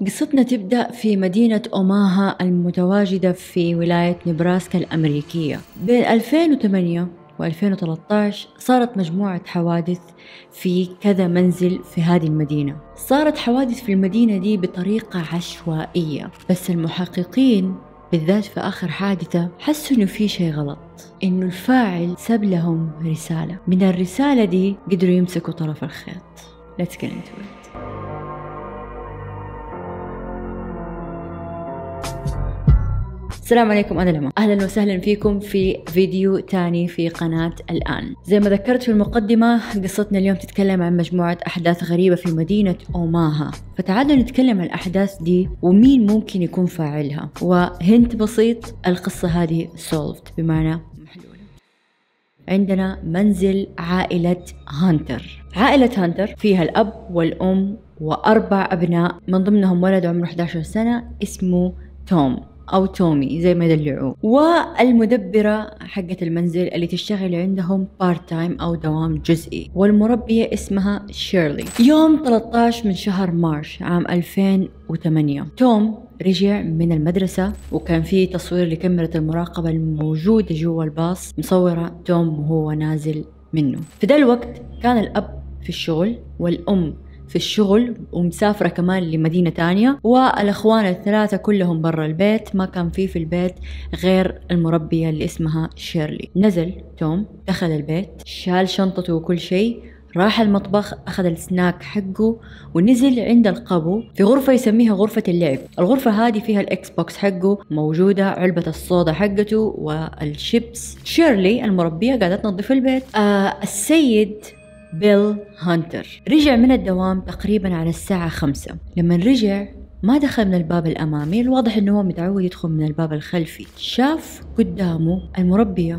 قصتنا تبدأ في مدينة أوماها المتواجدة في ولاية نبراسكا الأمريكية. بين 2008 و2013 صارت مجموعة حوادث في كذا منزل في هذه المدينة. صارت حوادث في المدينة دي بطريقة عشوائية بس المحققين بالذات في آخر حادثة حسوا إنه في شيء غلط إنه الفاعل ساب لهم رسالة. من الرسالة دي قدروا يمسكوا طرف الخيط. Let's get into it. السلام عليكم أنا لما أهلا وسهلا فيكم في فيديو تاني في قناة الآن. زي ما ذكرت في المقدمة قصتنا اليوم تتكلم عن مجموعة أحداث غريبة في مدينة أوماها. فتعالوا نتكلم عن الأحداث دي ومين ممكن يكون فاعلها. وهنت بسيط القصة هذه سولفد بمعنى عندنا منزل عائلة هانتر. عائلة هانتر فيها الأب والأم وأربع أبناء من ضمنهم ولد عمره 11 سنة اسمه توم. أو تومي زي ما يدلعوه. والمدبرة حقة المنزل اللي تشتغل عندهم part time أو دوام جزئي. والمربية اسمها شيرلي. يوم 13 من شهر March عام 2008 توم رجع من المدرسة وكان في تصوير لكاميرا المراقبة الموجودة جوا الباص مصورة توم وهو نازل منه. في ذا الوقت كان الأب في الشغل والأم في الشغل ومسافرة كمان لمدينة تانية. والأخوان الثلاثة كلهم برا البيت ما كان في في البيت غير المربية اللي اسمها شيرلي. نزل توم دخل البيت شال شنطته وكل شيء راح المطبخ أخذ السناك حقه ونزل عند القبو في غرفة يسميها غرفة اللعب. الغرفة هذه فيها ال Xbox حقه موجودة علبة الصودا حقته والشيبس. شيرلي المربية قاعدة تنظف البيت. آه السيد بيل هانتر رجع من الدوام تقريبا على الساعة خمسة. لما رجع ما دخل من الباب الأمامي. الواضح أنه هو متعود يدخل من الباب الخلفي. شاف قدامه المربية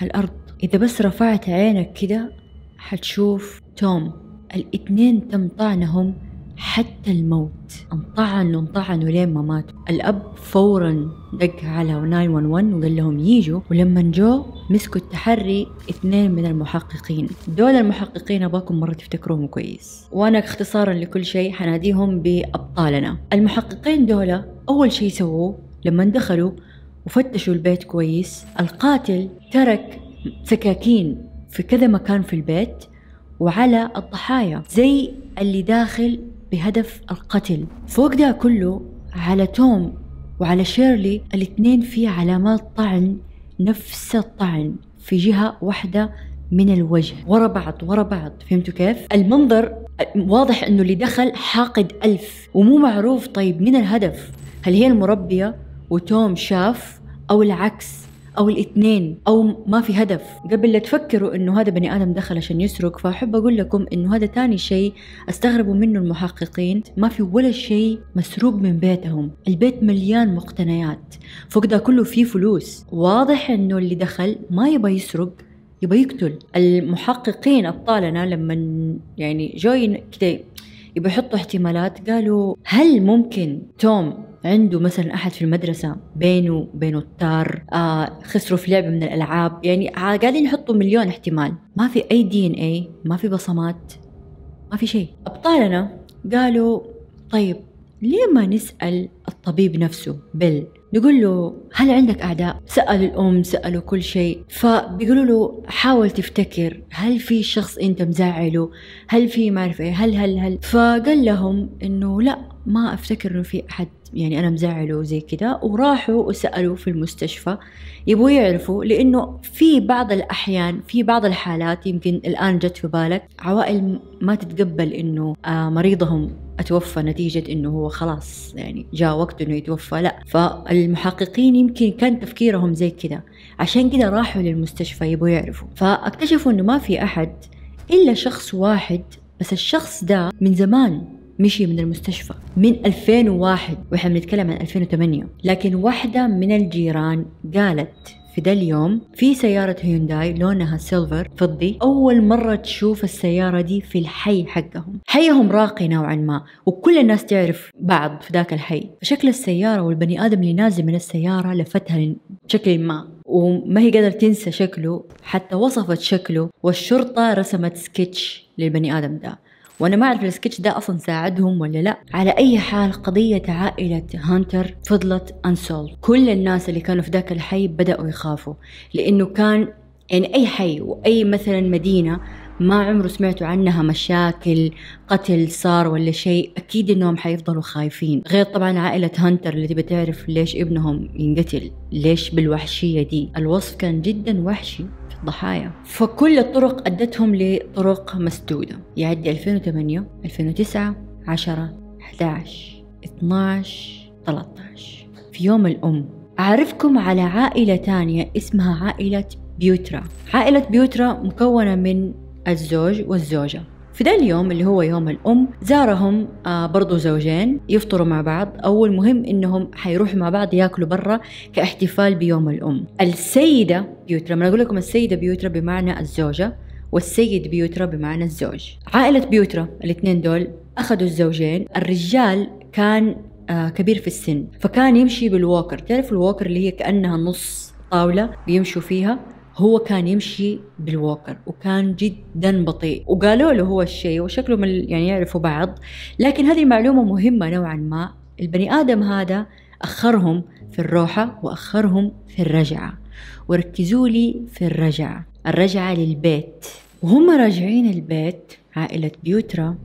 على الأرض. إذا بس رفعت عينك كده حتشوف توم. الاثنين تم طعنهم حتى الموت. انطعنوا انطعنوا لين ما ماتوا الأب فورا دق على 911 وقال لهم ييجوا. ولما جو مسكوا التحري اثنين من المحققين. دول المحققين ابغاكم مرة تفتكروهم كويس. وأنا اختصارا لكل شيء حناديهم بأبطالنا. المحققين دول أول شيء سووه لما دخلوا وفتشوا البيت كويس. القاتل ترك سكاكين في كذا مكان في البيت وعلى الضحايا. زي اللي داخل بهدف القتل. فوق ده كله على توم وعلى شيرلي الاثنين في علامات طعن نفس الطعن في جهة واحدة من الوجه. ورا بعض ورا بعض. فهمتوا كيف؟ المنظر واضح إنه اللي دخل حاقد ألف ومو معروف طيب من الهدف. هل هي المربية وتوم شاف أو العكس؟ أو الإثنين أو ما في هدف. قبل لا تفكروا إنه هذا بني آدم دخل عشان يسرق فأحب أقول لكم إنه هذا تاني شيء أستغربوا منه المحققين. ما في ولا شيء مسروق من بيتهم. البيت مليان مقتنيات. فوق ده كله فيه فلوس. واضح إنه اللي دخل ما يبغى يسرق يبغى يقتل. المحققين أبطالنا لما يعني جو كده يبغى يحطوا احتمالات قالوا هل ممكن توم عنده مثلا أحد في المدرسة بينه وبينه التار آه خسروا في لعبة من الألعاب يعني قاعدين يحطوا مليون احتمال ما في أي دي ان اي ما في بصمات ما في شيء أبطالنا قالوا طيب ليه ما نسأل الطبيب نفسه بيل نقول له هل عندك أعداء؟ سأل الأم سألوا كل شيء فبيقولوا له حاول تفتكر هل في شخص أنت مزعله؟ هل في ما أعرف إيه؟ هل هل هل؟ فقال لهم إنه لا ما أفتكر إنه في أحد يعني أنا مزعلة زي كده وراحوا وسألوا في المستشفى. يبغوا يعرفوا لأنه في بعض الأحيان في بعض الحالات يمكن الآن جت في بالك عوائل ما تتقبل إنه آه مريضهم أتوفى نتيجة إنه هو خلاص يعني جاء وقت إنه يتوفى لا. فالمحققين يمكن كان تفكيرهم زي كده عشان كده راحوا للمستشفى يبغوا يعرفوا. فاكتشفوا إنه ما في أحد إلا شخص واحد بس الشخص ده من زمان مشي من المستشفى من 2001 وإحنا بنتكلم عن 2008 لكن واحدة من الجيران قالت في ذا اليوم في سيارة هيونداي لونها silver فضي أول مرة تشوف السيارة دي في الحي حقهم. حيهم راقي نوعا ما وكل الناس تعرف بعض في ذاك الحي. فشكل السيارة والبني آدم اللي نازل من السيارة لفتها بشكل ما وما هي قادرة تنسى شكله حتى وصفت شكله والشرطة رسمت سكتش للبني آدم ده. وأنا ما أعرف السكتش ده أصلا ساعدهم ولا لا. على أي حال قضية عائلة هانتر فضلت unsolved كل الناس اللي كانوا في ذاك الحي بدأوا يخافوا لأنه كان يعني أي حي وأي مثلا مدينة ما عمره سمعتوا عنها مشاكل قتل صار ولا شيء أكيد إنهم حيفضلوا خايفين. غير طبعا عائلة هانتر اللي تبي تعرف ليش ابنهم ينقتل ليش بالوحشية دي؟ الوصف كان جدا وحشي في الضحايا. فكل الطرق أدتهم لطرق مسدودة. يعدي 2008 2009 10 11 12 13 في يوم الأم أعرفكم على عائلة تانية اسمها عائلة بيوترا. عائلة بيوترا مكونة من الزوج والزوجة. في ذا اليوم اللي هو يوم الأم زارهم آه برضو زوجين يفطروا مع بعض. أو المهم إنهم حيروحوا مع بعض ياكلوا برا كاحتفال بيوم الأم. السيدة بيوترا لما أقول لكم السيدة بيوترا بمعنى الزوجة والسيد بيوترا بمعنى الزوج. عائلة بيوترا الاثنين دول أخذوا الزوجين. الرجال كان آه كبير في السن فكان يمشي بالووكر. تعرف الووكر اللي هي كأنها نص طاولة بيمشوا فيها؟ هو كان يمشي بالووكر وكان جدا بطيء. وقالوا له هو الشيء وشكله من يعني يعرفوا بعض. لكن هذه معلومة مهمة نوعا ما. البني آدم هذا أخرهم في الروحة وأخرهم في الرجعة. وركزوا لي في الرجعة. الرجعة للبيت. وهم راجعين البيت عائلة بيوترا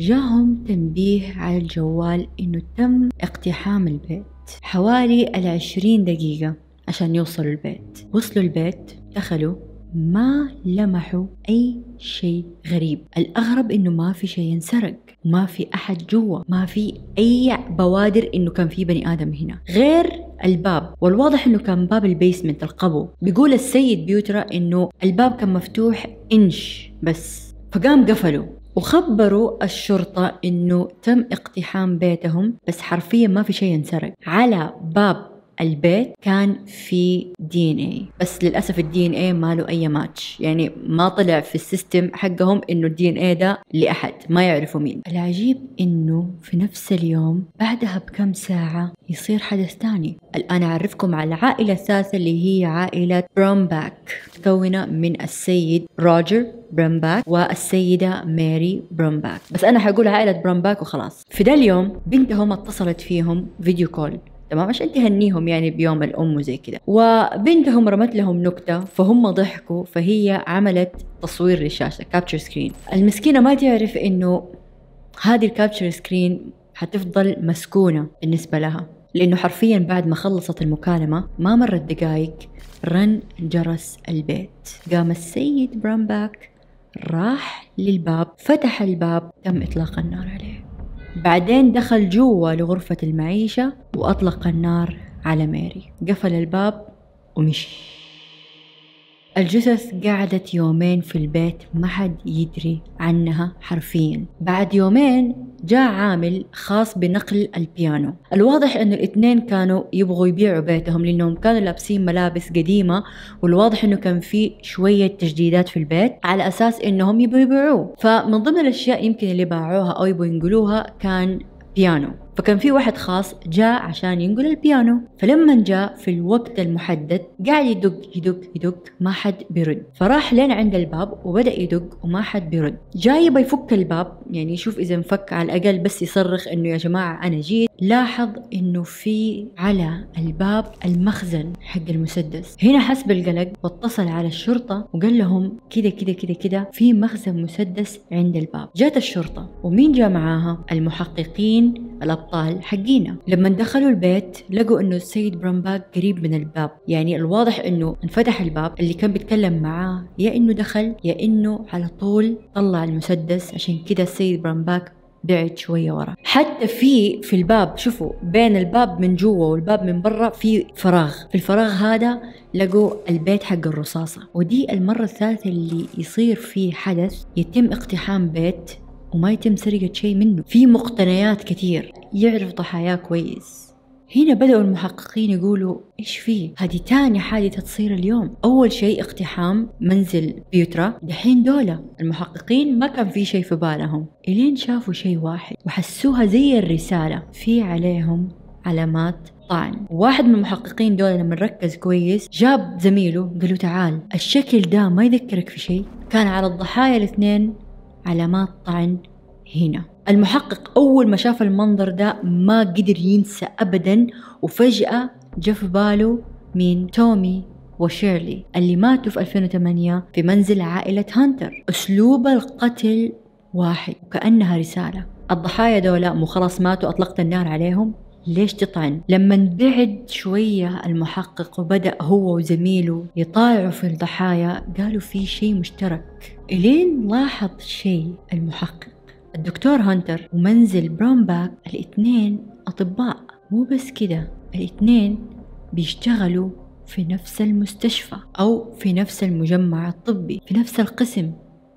جاهم تنبيه على الجوال إنه تم اقتحام البيت. حوالي العشرين دقيقة عشان يوصلوا البيت. وصلوا البيت. دخلوا ما لمحوا أي شيء غريب. الأغرب إنه ما في شيء انسرق ما في أحد جوا ما في أي بوادر إنه كان في بني آدم هنا. غير الباب. والواضح إنه كان باب ال basement القبو. بيقول السيد بيوترا إنه الباب كان مفتوح إنش بس. فقام قفلوا وخبروا الشرطة إنه تم اقتحام بيتهم بس حرفيا ما في شيء انسرق على باب البيت كان في DNA بس للأسف ال DNA ما له أي ماتش يعني ما طلع في ال system حقهم إنه ال DNA ده لأحد ما يعرفوا مين. العجيب إنه في نفس اليوم بعدها بكم ساعة يصير حدث ثاني الآن أعرفكم على العائلة الثالثة اللي هي عائلة برومباك متكونة من السيد روجر برومباك والسيدة ماري برومباك بس أنا حقول عائلة برومباك وخلاص. في ذا اليوم بنتهم اتصلت فيهم video call. تمام؟ عشان تهنيهم يعني بيوم الأم وزي كذا وبنتهم رمت لهم نكتة فهم ضحكوا فهي عملت تصوير للشاشة capture screen المسكينة ما تعرف إنه هذه ال capture screen حتفضل مسكونة بالنسبة لها لأنه حرفيا بعد ما خلصت المكالمة ما مرت دقايق رن جرس البيت. قام السيد برامباك راح للباب فتح الباب تم إطلاق النار عليه. بعدين دخل جوا لغرفة المعيشة وأطلق النار على ماري قفل الباب ومشي. الجثث قعدت يومين في البيت ما حد يدري عنها حرفيا. بعد يومين جاء عامل خاص بنقل البيانو. الواضح إنه الاثنين كانوا يبغوا يبيعوا بيتهم لأنهم كانوا لابسين ملابس قديمة والواضح إنه كان في شوية تجديدات في البيت على أساس إنهم يبغوا يبيعوه. فمن ضمن الأشياء يمكن اللي باعوها أو يبغوا ينقلوها كان بيانو. فكان في واحد خاص جاء عشان ينقل البيانو. فلما جاء في الوقت المحدد قاعد يدق يدق يدق ما حد بيرد. فراح لين عند الباب وبدأ يدق وما حد بيرد. جاي يفك الباب يعني يشوف إذا انفك على الأقل بس يصرخ إنه يا جماعة أنا جيت. لاحظ إنه في على الباب المخزن حق المسدس. هنا حس بالقلق واتصل على الشرطة وقال لهم كده كده كده كده في مخزن مسدس عند الباب. جات الشرطة ومين جاء معاها؟ المحققين الأبطال حقينا لما دخلوا البيت لقوا إنه السيد برامباك قريب من الباب. يعني الواضح إنه انفتح الباب. اللي كان بيتكلم معاه يا إنه دخل يا إنه على طول طلع المسدس. عشان كده السيد برامباك بعد شوية ورا. حتى في في الباب شوفوا بين الباب من جوا والباب من برا في فراغ. في الفراغ هذا لقوا البيت حق الرصاصة. ودي المرة الثالثة اللي يصير فيه حدث يتم اقتحام بيت وما يتم سرقة شيء منه. في مقتنيات كثير يعرف ضحاياه كويس. هنا بدأوا المحققين يقولوا إيش فيه؟ هذه تاني حادثة تصير اليوم. أول شيء اقتحام منزل بيوترا. دحين دولة. المحققين ما كان في شيء في بالهم. إلين شافوا شيء واحد وحسوها زي الرسالة. في عليهم علامات طعن. واحد من المحققين دول لما ركز كويس جاب زميله قال له تعال الشكل ده ما يذكرك في شيء. كان على الضحايا الاثنين علامات طعن هنا. المحقق أول ما شاف المنظر ده ما قدر ينسى أبدا وفجأة جاء في باله مين تومي وشيرلي اللي ماتوا في 2008 في منزل عائلة هانتر. أسلوب القتل واحد وكأنها رسالة. الضحايا دول مو خلاص ماتوا أطلقت النار عليهم. ليش تطعن؟ لما بعد شوية المحقق وبدأ هو وزميله يطالعوا في الضحايا قالوا في شيء مشترك. إلين لاحظ شيء المحقق. الدكتور هانتر ومنزل برامباك الاثنين أطباء. مو بس كده الاثنين بيشتغلوا في نفس المستشفى أو في نفس المجمع الطبي في نفس القسم.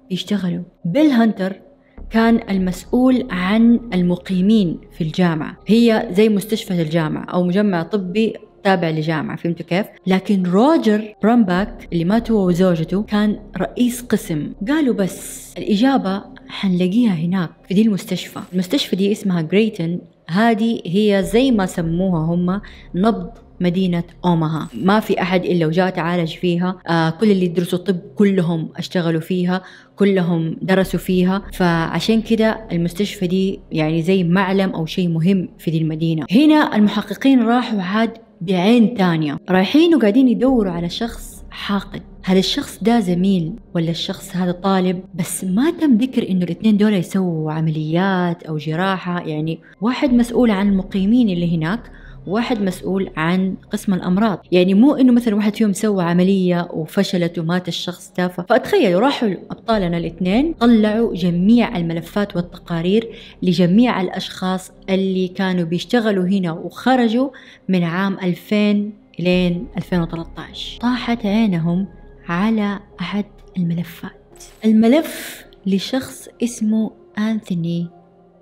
بيشتغلوا. بيل هانتر كان المسؤول عن المقيمين في الجامعة. هي زي مستشفى الجامعة أو مجمع طبي تابع لجامعة فهمتوا كيف؟ لكن روجر برامباك اللي مات هو وزوجته كان رئيس قسم. قالوا بس الإجابة حنلاقيها هناك في دي المستشفى. المستشفى دي اسمها كريتن هذه هي زي ما سموها هم نبض مدينة أوماها. ما في أحد إلا وجاء تعالج فيها. آه كل اللي يدرسوا طب كلهم اشتغلوا فيها كلهم درسوا فيها. فعشان كده المستشفى دي يعني زي معلم أو شيء مهم في دي المدينة. هنا المحققين راحوا عاد بعين تانية. رايحين وقاعدين يدوروا على شخص حاقد. هل الشخص ده زميل ولا الشخص هذا طالب؟ بس ما تم ذكر إنه الاثنين دول يسووا عمليات أو جراحة. يعني واحد مسؤول عن المقيمين اللي هناك واحد مسؤول عن قسم الأمراض. يعني مو إنه مثلا واحد فيهم سوى عملية وفشلت ومات الشخص ده. فاتخيلوا راحوا أبطالنا الاثنين طلعوا جميع الملفات والتقارير لجميع الأشخاص اللي كانوا بيشتغلوا هنا وخرجوا من عام 2000 لين 2013 طاحت عينهم على أحد الملفات. الملف لشخص اسمه أنثوني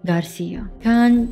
غارسيا. كان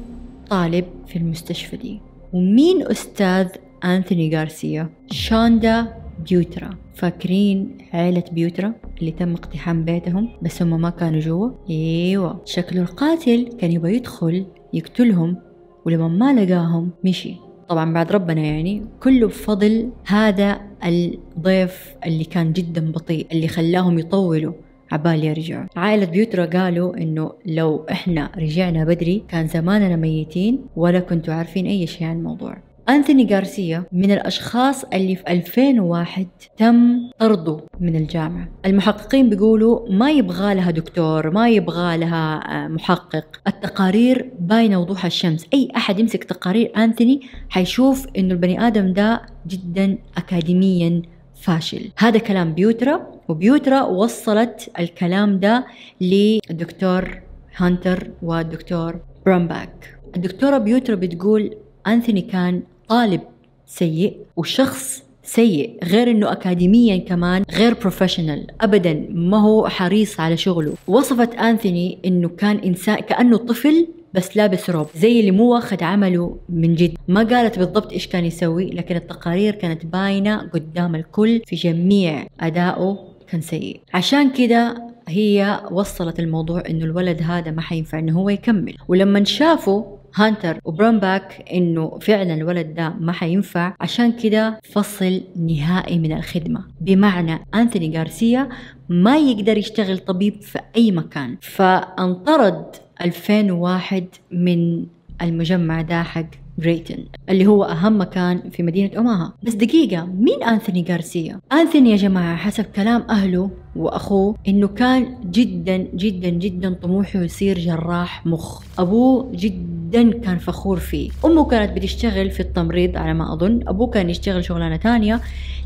طالب في المستشفى دي. ومين أستاذ أنثوني غارسيا؟ شوندا بيوترا. فاكرين عائلة بيوترا اللي تم اقتحام بيتهم بس هم ما كانوا جوا؟ إيوه. شكله القاتل كان يبغى يدخل يقتلهم ولما ما لقاهم مشي. طبعا بعد ربنا يعني. كله بفضل هذا الضيف اللي كان جدا بطيء اللي خلاهم يطولوا. عبال يرجعوا عائلة بيوترا قالوا إنه لو إحنا رجعنا بدري كان زماننا ميتين ولا كنتوا عارفين أي شيء عن الموضوع. أنثوني غارسيا من الأشخاص اللي في 2001 تم طرده من الجامعة. المحققين بيقولوا ما يبغى لها دكتور ما يبغى لها آه، محقق. التقارير باينة وضوح الشمس. أي أحد يمسك تقارير أنثوني حيشوف إنه البني آدم ده جدا أكاديميا فاشل. هذا كلام بيوترا وبيوترا وصلت الكلام ده للدكتور هانتر والدكتور برامباك الدكتورة بيوترا بتقول أنثوني كان طالب سيء وشخص سيء غير إنه اكاديميا كمان غير professional ابدا ما هو حريص على شغله. وصفت أنثوني إنه كان إنسان كأنه طفل بس لابس روب زي اللي مو واخد عمله من جد. ما قالت بالضبط إيش كان يسوي لكن التقارير كانت باينة قدام الكل في جميع أدائه كان سيء. عشان كده هي وصلت الموضوع إنه الولد هذا ما حينفع إنه هو يكمل. ولما شافوا هانتر وبرامباك إنه فعلا الولد ده ما حينفع عشان كده فصل نهائي من الخدمة. بمعنى أنثوني غارسيا ما يقدر يشتغل طبيب في أي مكان. فانطرد 2001 من المجمع ده حق جريتن اللي هو أهم مكان في مدينة أوماها بس دقيقة مين أنثوني غارسيا؟ أنثوني يا جماعة حسب كلام أهله وأخوه إنه كان جدا جدا جدا طموحه يصير جراح مخ أبوه جدا كان فخور فيه. أمه كانت بتشتغل في التمريض على ما أظن. أبوه كان يشتغل شغلانة تانية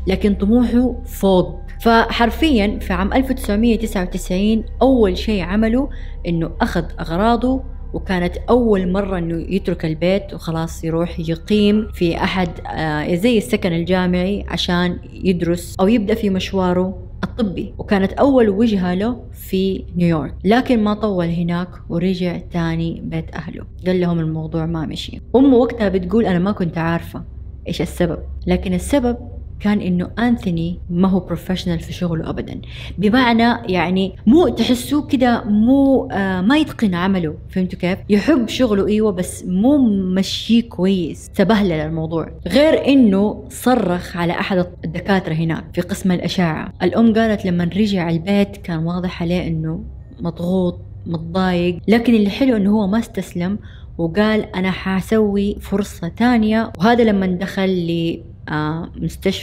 لكن طموحه فوق فحرفيا في عام 1999 أول شيء عمله إنه أخذ أغراضه وكانت أول مرة إنه يترك البيت وخلاص يروح يقيم في أحد آه، زي السكن الجامعي عشان يدرس أو يبدأ في مشواره. الطبي وكانت أول وجهة له في نيويورك. لكن ما طول هناك ورجع تاني بيت أهله. قال لهم الموضوع ما مشي. أمه وقتها بتقول أنا ما كنت عارفة إيش السبب. لكن السبب كان إنه أنثوني ما هو بروفيشنال في شغله ابدا. بمعنى يعني مو تحسوه كده مو آه ما يتقن عمله. فهمتوا كيف؟ يحب شغله إيوه بس مو مشيه كويس. تبهلل الموضوع. غير إنه صرخ على أحد الدكاترة هناك في قسم الأشعة. الأم قالت لما رجع البيت كان واضح عليه إنه مضغوط متضايق. لكن اللي حلو إنه هو ما استسلم وقال أنا حاسوي فرصة تانية وهذا لما دخل ل آه،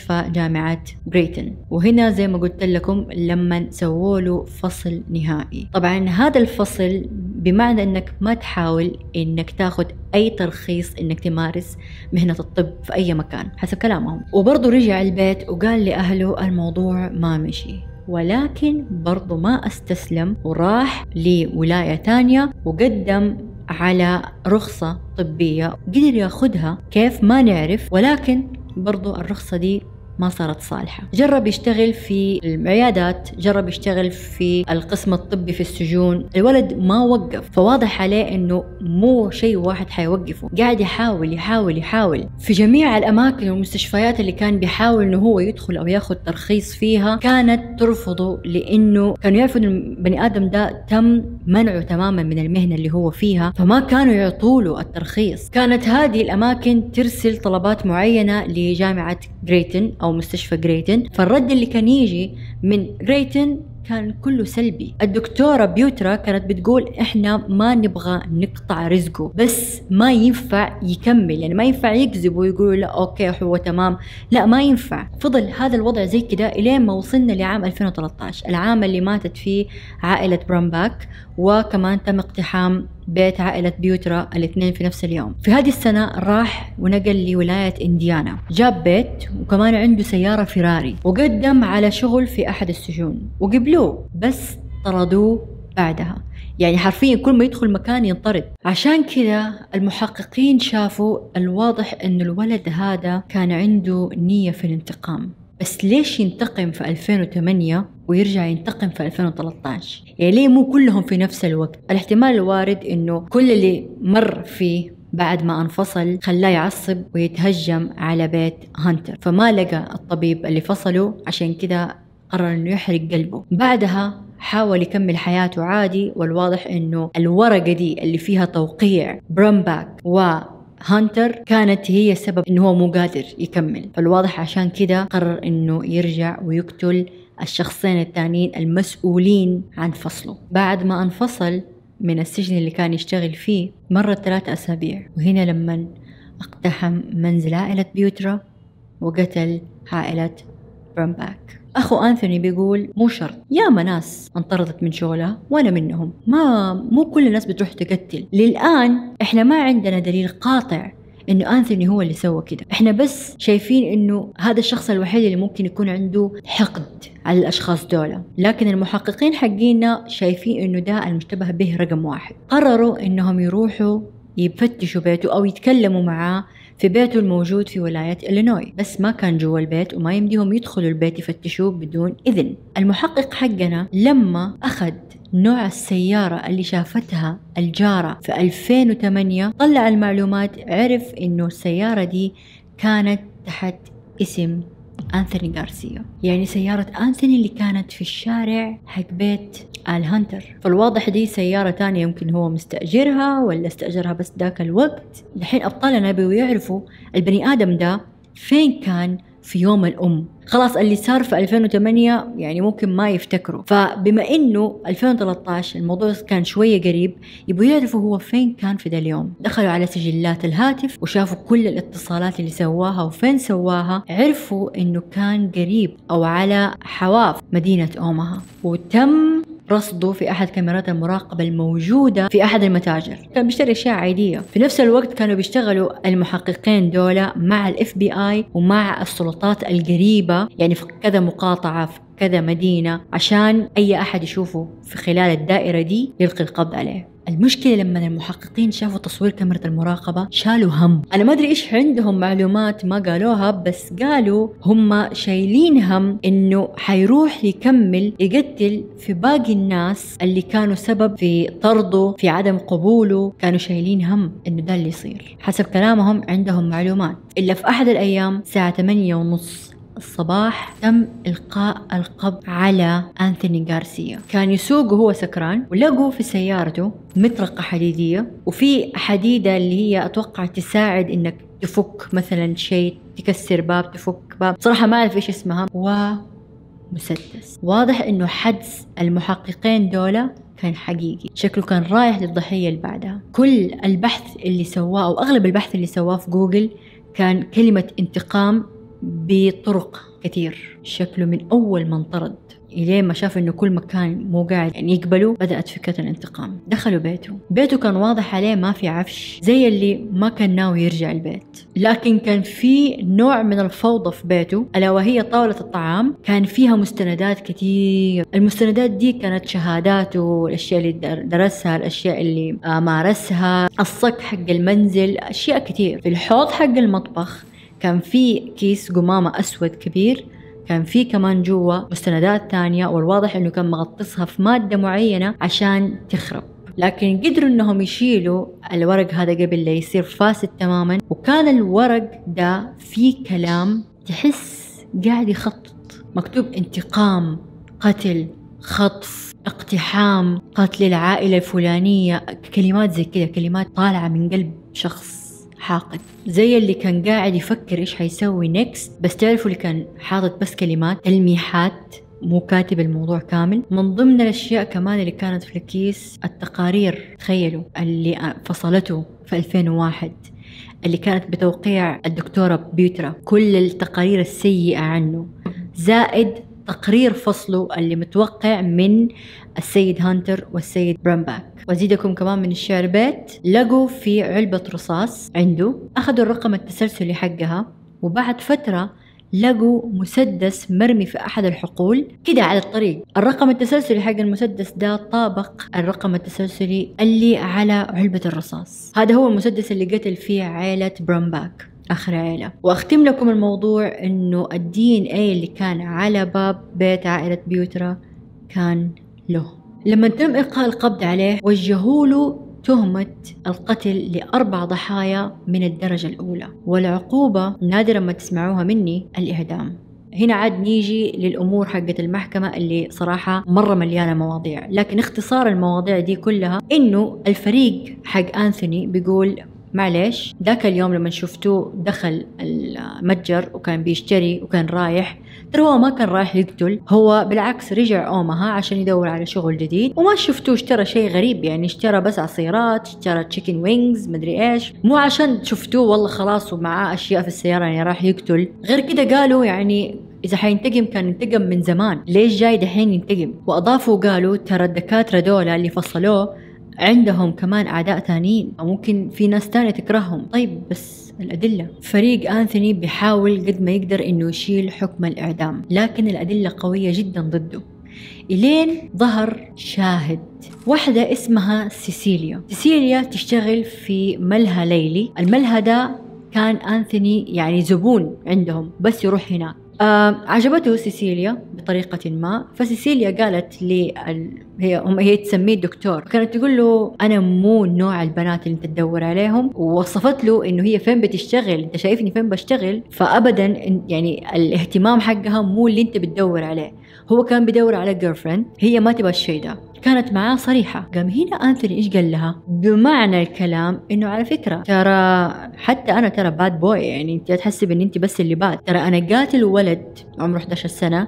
جامعة بريتن وهنا زي ما قلت لكم لما سووا له فصل نهائي. طبعا هذا الفصل بمعنى إنك ما تحاول إنك تاخذ أي ترخيص إنك تمارس مهنة الطب في أي مكان حسب كلامهم. وبرضه رجع البيت وقال لأهله الموضوع ما مشي. ولكن برضو ما أستسلم وراح لولاية تانية وقدم على رخصة طبية قدر ياخدها كيف ما نعرف ولكن برضو الرخصة دي ما صارت صالحة. جرب يشتغل في العيادات جرب يشتغل في القسم الطبي في السجون. الولد ما وقف. فواضح عليه إنه مو شيء واحد حيوقفه. قاعد يحاول يحاول يحاول. في جميع الأماكن والمستشفيات اللي كان بيحاول إنه هو يدخل أو ياخذ ترخيص فيها كانت ترفضه لإنه كانوا يعرفوا إن البني آدم ده تم منعه تماما من المهنة اللي هو فيها. فما كانوا يعطوا له الترخيص. كانت هذه الأماكن ترسل طلبات معينة لجامعة جريتن أو مستشفى جريتن. فالرد اللي كان يجي من جريتن كان كله سلبي. الدكتورة بيوترا كانت بتقول إحنا ما نبغى نقطع رزقه بس ما ينفع يكمل. يعني ما ينفع يكذب ويقولوا لا okay هو تمام. لا ما ينفع. فضل هذا الوضع زي كده إلين ما وصلنا لعام 2013 العام اللي ماتت فيه عائلة برامباك وكمان تم اقتحام بيت عائلة بيوترا الاثنين في نفس اليوم. في هذه السنة راح ونقل لولاية إنديانا. جاب بيت وكمان عنده سيارة فيراري. وقدم على شغل في أحد السجون. وقبلوه بس طردوه بعدها. يعني حرفيا كل ما يدخل مكان ينطرد. عشان كذا المحققين شافوا الواضح أن الولد هذا كان عنده نية في الانتقام. بس ليش ينتقم في 2008 ويرجع ينتقم في 2013 يعني ليه مو كلهم في نفس الوقت؟ الاحتمال الوارد إنه كل اللي مر فيه بعد ما انفصل خلاه يعصب ويتهجم على بيت هانتر فما لقى الطبيب اللي فصله عشان كده قرر إنه يحرق قلبه. بعدها حاول يكمل حياته عادي والواضح إنه الورقة دي اللي فيها توقيع برامباك و هانتر كانت هي السبب إنه هو مو قادر يكمل. فالواضح عشان كده قرر إنه يرجع ويقتل الشخصين الثانيين المسؤولين عن فصله. بعد ما انفصل من السجن اللي كان يشتغل فيه مرت ثلاثة أسابيع. وهنا لما اقتحم منزل عائلة بيوترا وقتل عائلة برامباك أخو أنثوني بيقول مو شرط. ياما ناس انطردت من شغلها وأنا منهم. ما مو كل الناس بتروح تقتل. للآن إحنا ما عندنا دليل قاطع انه أنثوني هو اللي سوى كده. إحنا بس شايفين إنه هذا الشخص الوحيد اللي ممكن يكون عنده حقد على الأشخاص دول. لكن المحققين حقينا شايفين إنه ده المشتبه به رقم واحد. قرروا إنهم يروحوا يفتشوا بيته أو يتكلموا معاه في بيته الموجود في ولاية إلينوي بس ما كان جوا البيت وما يمديهم يدخلوا البيت يفتشوه بدون إذن. المحقق حقنا لما أخذ نوع السيارة اللي شافتها الجارة في 2008 طلع المعلومات عرف إنه السيارة دي كانت تحت اسم أنثوني غارسيا. يعني سيارة أنثوني اللي كانت في الشارع حق بيت الهانتر فالواضح دي سيارة تانية يمكن هو مستأجرها ولا استأجرها بس ذاك الوقت. الحين أبطالنا يبغوا يعرفوا البني آدم ده فين كان في يوم الأم. خلاص اللي صار في 2008 يعني ممكن ما يفتكروا. فبما إنه 2013 الموضوع كان شوية قريب يبغوا يعرفوا هو فين كان في ذا اليوم. دخلوا على سجلات الهاتف وشافوا كل الاتصالات اللي سواها وفين سواها. عرفوا إنه كان قريب أو على حواف مدينة أوماها وتم رصده في أحد كاميرات المراقبة الموجودة في أحد المتاجر. كان بيشتري أشياء عادية. في نفس الوقت كانوا بيشتغلوا المحققين دولة مع ال FBI ومع السلطات القريبة يعني في كذا مقاطعة في كذا مدينة عشان أي أحد يشوفه في خلال الدائرة دي يلقي القبض عليه. المشكلة لما المحققين شافوا تصوير كاميرا المراقبة شالوا هم. أنا ما أدري إيش عندهم معلومات ما قالوها بس قالوا هم شايلين هم إنه حيروح يكمل يقتل في باقي الناس اللي كانوا سبب في طرده في عدم قبوله. كانوا شايلين هم إنه ده اللي يصير. حسب كلامهم عندهم معلومات. إلا في أحد الأيام الساعة 8 ونص الصباح تم إلقاء القبض على أنثوني غارسيا. كان يسوق وهو سكران ولقوا في سيارته مطرقة حديدية وفي حديدة اللي هي أتوقع تساعد إنك تفك مثلا شيء تكسر باب تفك باب. صراحة ما أعرف إيش اسمها. و مسدس واضح إنه حدس المحققين دولة كان حقيقي. شكله كان رايح للضحية اللي بعدها. كل البحث اللي سواه أو أغلب البحث اللي سواه في جوجل كان كلمة انتقام بطرق كثير. شكله من أول ما انطرد إلين ما شاف إنه كل مكان مو قاعد يعني يقبله بدأت فكرة الانتقام. دخلوا بيته. بيته كان واضح عليه ما في عفش زي اللي ما كان ناوي يرجع البيت. لكن كان في نوع من الفوضى في بيته ألا وهي طاولة الطعام. كان فيها مستندات كثير. المستندات دي كانت شهاداته الأشياء اللي درسها الأشياء اللي آه، مارسها. الصك حق المنزل أشياء كثير. في الحوض حق المطبخ. كان في كيس قمامة أسود كبير كان في كمان جوا مستندات تانية والواضح إنه كان مغطسها في مادة معينة عشان تخرب. لكن قدروا إنهم يشيلوا الورق هذا قبل لا يصير فاسد تماما وكان الورق ده فيه كلام تحس قاعد يخطط. مكتوب انتقام قتل خطف اقتحام قتل العائلة الفلانية كلمات زي كذا كلمات طالعة من قلب شخص. حاقد. زي اللي كان قاعد يفكر إيش حيسوي next بس تعرفوا اللي كان حاطط بس كلمات تلميحات مو كاتب الموضوع كامل. من ضمن الأشياء كمان اللي كانت في الكيس التقارير. تخيلوا اللي فصلته في 2001 اللي كانت بتوقيع الدكتورة بيوترا. كل التقارير السيئة عنه. زائد تقرير فصله اللي متوقع من السيد هانتر والسيد برامباك. وأزيدكم كمان من الشعر بيت. لقوا في علبة رصاص عنده. أخذوا الرقم التسلسلي حقها. وبعد فترة لقوا مسدس مرمي في أحد الحقول. كده على الطريق. الرقم التسلسلي حق المسدس ده طابق الرقم التسلسلي اللي على علبة الرصاص. هذا هو المسدس اللي قتل فيه عائلة برامباك. آخر عيلة. وأختم لكم الموضوع إنه ال DNA اللي كان على باب بيت عائلة بيوترا كان له. لما تم إلقاء القبض عليه وجهوا له تهمة القتل لأربع ضحايا من الدرجة الأولى. والعقوبة نادرا ما تسمعوها مني الإعدام هنا عاد نيجي للأمور حقت المحكمة اللي صراحة مرة مليانة مواضيع. لكن اختصار المواضيع دي كلها إنه الفريق حق أنثوني بيقول معليش ذاك اليوم لما شفتوه دخل المتجر وكان بيشتري وكان رايح ترى هو ما كان رايح يقتل هو بالعكس رجع أومها عشان يدور على شغل جديد. وما شفتوه اشترى شيء غريب يعني اشترى بس عصيرات اشترى تشيكن وينجز مدري إيش. مو عشان شفتوه والله خلاص ومعاه أشياء في السيارة يعني راح يقتل. غير كده قالوا يعني إذا حينتقم كان انتقم من زمان. ليش جاي دحين ينتقم؟ وأضافوا قالوا ترى الدكاترة دولة اللي فصلوه عندهم كمان أعداء ثانيين أو ممكن في ناس تانية تكرههم. طيب بس الأدلة. فريق أنثوني بيحاول قد ما يقدر إنه يشيل حكم الإعدام لكن الأدلة قوية جدا ضده. إلين ظهر شاهد واحدة اسمها سيسيليا. سيسيليا تشتغل في ملهى ليلي. الملهى ده كان أنثوني يعني زبون عندهم بس يروح هناك. آه عجبته سيسيليا بطريقة ما. فسيسيليا قالت لي. هي هم هي تسميه الدكتور كانت تقول له أنا مو نوع البنات اللي أنت تدور عليهم. ووصفت له إنه هي فين بتشتغل. أنت شايفني فين بشتغل؟ فأبدا يعني الاهتمام حقها مو اللي أنت بتدور عليه. هو كان بيدور على girlfriend هي ما تبغى الشيء ده. كانت معاه صريحة. قام هنا أنثوني إيش قال لها؟ بمعنى الكلام إنه على فكرة ترى حتى أنا ترى bad boy يعني أنت تحسب إن أنت بس اللي bad ترى أنا قاتل ولد عمره 11 سنة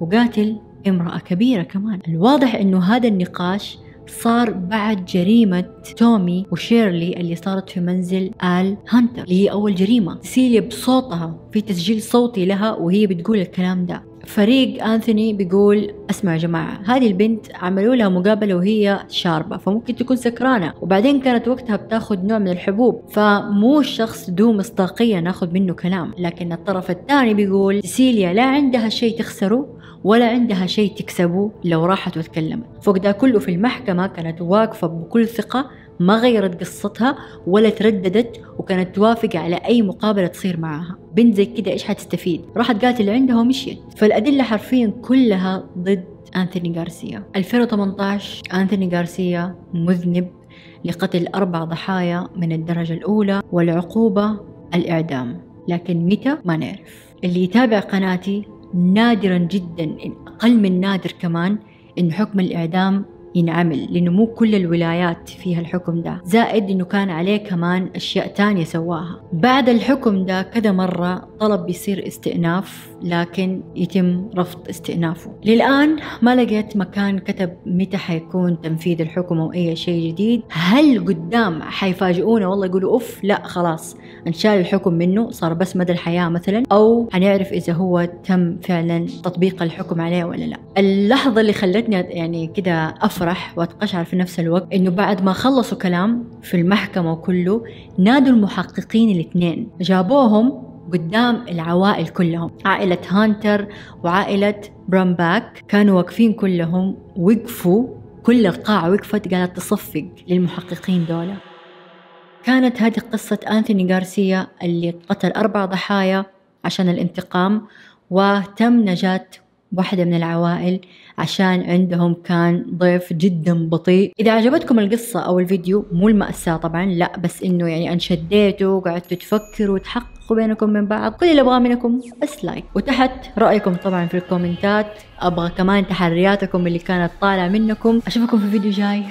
وقاتل امرأة كبيرة كمان. الواضح إنه هذا النقاش صار بعد جريمة تومي وشيرلي اللي صارت في منزل آل هانتر اللي هي أول جريمة. سيليا بصوتها في تسجيل صوتي لها وهي بتقول الكلام ده. فريق أنثوني بيقول اسمعوا يا جماعة هذه البنت عملوا لها مقابلة وهي شاربة فممكن تكون سكرانة وبعدين كانت وقتها بتاخذ نوع من الحبوب فمو الشخص ذو مصداقية ناخذ منه كلام لكن الطرف الثاني بيقول سيليا لا عندها شيء تخسره ولا عندها شيء تكسبه لو راحت وتكلمت. فوق ده كله في المحكمة كانت واقفة بكل ثقة ما غيرت قصتها ولا ترددت وكانت توافق على أي مقابلة تصير معاها بنت زي كده إيش حتستفيد؟ راحت قالت اللي عندها ومشيت. فالأدلة حرفيا كلها ضد أنثوني غارسيا. 2018 أنثوني غارسيا مذنب لقتل أربع ضحايا من الدرجة الأولى والعقوبة الإعدام. لكن متى؟ ما نعرف. اللي يتابع قناتي نادرا جدا أقل من نادر كمان إن حكم الإعدام ينعمل لأنه مو كل الولايات فيها الحكم ده. زائد أنه كان عليه كمان أشياء تانية سواها. بعد الحكم ده كذا مرة طلب بيصير استئناف لكن يتم رفض استئنافه. للآن ما لقيت مكان كتب متى حيكون تنفيذ الحكم أو أي شيء جديد. هل قدام حيفاجئونا والله يقولوا أوف لا خلاص. انشال الحكم منه صار بس مدى الحياة مثلا أو حنعرف إذا هو تم فعلا تطبيق الحكم عليه ولا لا. اللحظة اللي خلتني يعني كده أفرح وأتقشعر في نفس الوقت إنه بعد ما خلصوا كلام في المحكمة وكله نادوا المحققين الاثنين. جابوهم قدام العوائل كلهم. عائلة هانتر وعائلة برامباك كانوا واقفين كلهم وقفوا كل القاعة وقفت قالت تصفق للمحققين دولا. كانت هذه قصة أنثوني غارسيا اللي قتل أربع ضحايا عشان الانتقام وتم نجاة واحدة من العوائل عشان عندهم كان ضيف جدا بطيء. إذا عجبتكم القصة أو الفيديو مو المأساة طبعا لا بس إنه يعني انشديتوا وقعدتوا تفكروا وتحققوا بينكم من بعض. كل اللي أبغاه منكم بس لايك وتحت رأيكم طبعا في الكومنتات. أبغى كمان تحرياتكم اللي كانت طالعة منكم. أشوفكم في فيديو جاي.